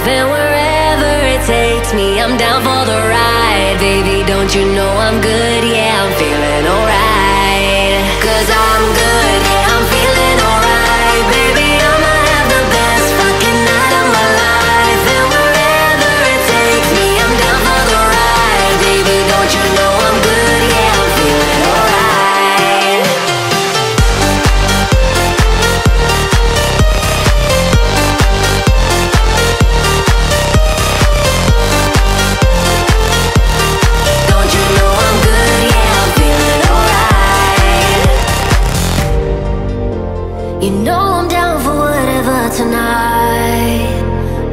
life. And wherever it takes me, I'm down for the ride. Baby, don't you know I'm good? Yeah, I'm feeling You know I'm down for whatever tonight.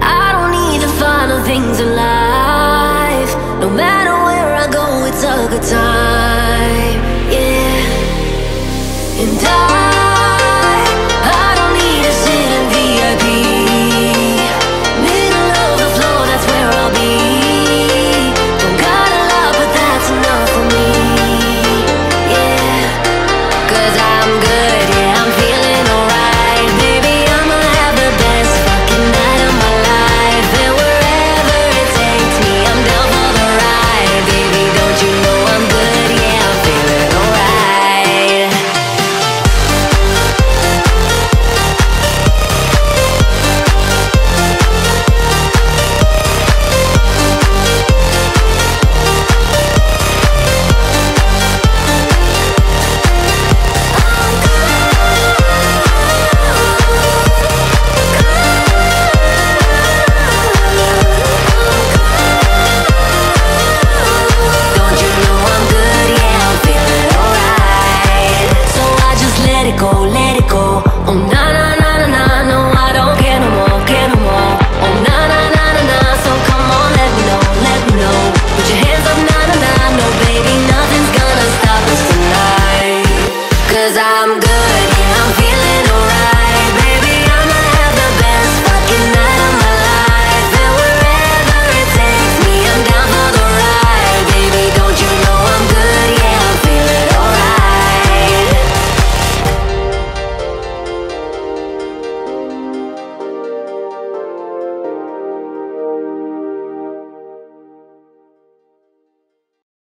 I don't need the final things in life. No matter where I go, it's a good time. Yeah. And I